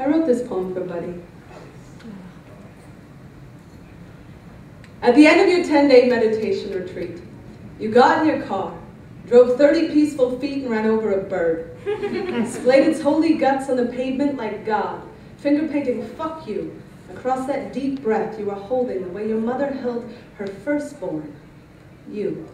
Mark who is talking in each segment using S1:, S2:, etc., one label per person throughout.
S1: I wrote this poem for Buddy. At the end of your 10-day meditation retreat, you got in your car, drove 30 peaceful feet and ran over a bird, splayed its holy guts on the pavement like God, finger painting fuck you across that deep breath you were holding the way your mother held her firstborn, you.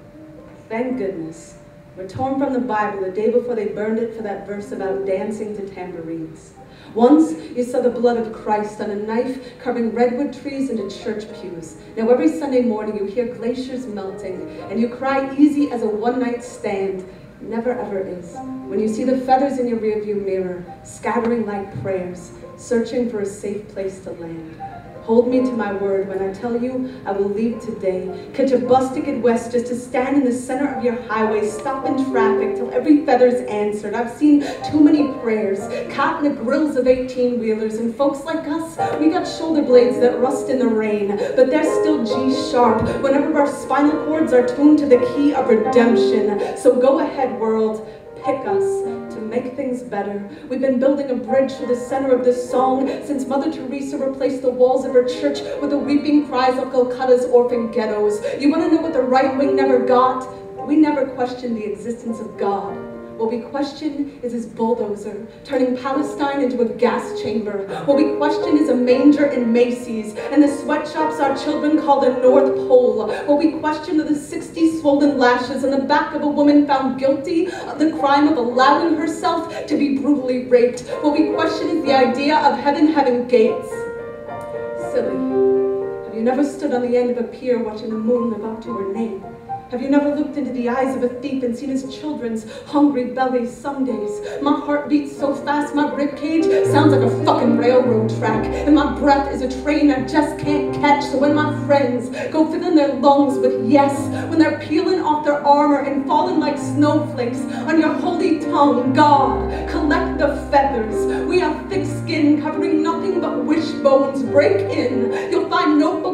S1: Thank goodness. Were torn from the Bible the day before they burned it for that verse about dancing to tambourines. Once you saw the blood of Christ on a knife carving redwood trees into church pews. Now every Sunday morning you hear glaciers melting and you cry easy as a one-night stand never ever is. When you see the feathers in your rearview mirror scattering like prayers, searching for a safe place to land. Hold me to my word. When I tell you I will leave today. Catch a bus ticket west just to stand in the center of your highway, stop in traffic till every feather's answered. I've seen too many prayers, caught in the grills of 18-wheelers, and folks like us, we got shoulder blades that rust in the rain, but they're still G-sharp. Whenever our spinal cords are tuned to the key of redemption. So go ahead, world, pick us to make things better. We've been building a bridge through the center of this song since Mother Teresa replaced the walls of her church with the weeping cries of Calcutta's orphan ghettos. You want to know what the right wing never got? We never questioned the existence of God. What we question is his bulldozer, turning Palestine into a gas chamber. What we question is a manger in Macy's and the sweatshops our children call the North Pole. What we question are the 60 swollen lashes on the back of a woman found guilty of the crime of allowing herself to be brutally raped. What we question is the idea of heaven having gates. Silly. Have you never stood on the end of a pier watching the moon live up to her name? Have you never looked into the eyes of a thief and seen his children's hungry bellies some days? My heart beats so fast, my ribcage sounds like a fucking railroad track. And my breath is a train I just can't catch. So when my friends go filling their lungs with yes, when they're peeling off their armor and falling like snowflakes on your holy tongue, God, collect the feathers. We have thick skin covering nothing but wishbones. Break in. You'll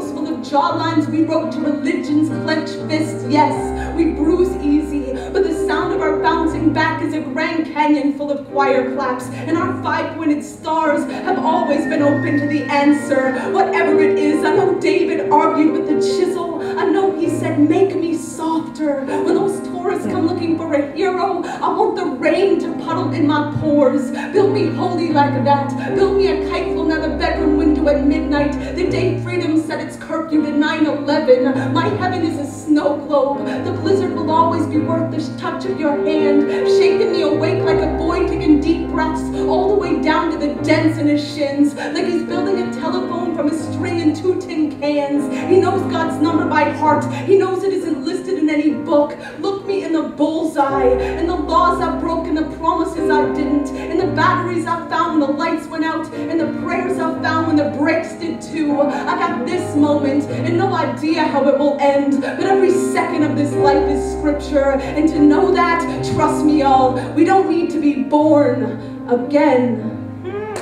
S1: notebooks full of jawlines we wrote to religion's clenched fists. Yes, we bruise easy, but the sound of our bouncing back is a Grand Canyon full of choir claps, and our five-pointed stars have always been open to the answer. Whatever it is, I know David argued with the chisel. I know he said, make me softer. When those tourists come looking a hero, I want the rain to puddle in my pores. Build me holy like that. Build me a kite flown out the bedroom window at midnight. The day freedom set its curfew to 9-11. My heaven is a snow globe. The blizzard will always be worth the touch of your hand, shaking me awake like a boy taking deep breaths all the way down to the dents in his shins, like he's building a telephone from a string and two tin cans. He knows God's number by heart. He knows it isn't listed in any book. Look me in the bullseye, and the laws I broke, and the promises I didn't, and the batteries I found when the lights went out, and the prayers I found when the brakes did too. I got this moment, and no idea how it will end, but every second of this life is scripture, and to know that, trust me all, we don't need to be born again. Hmm.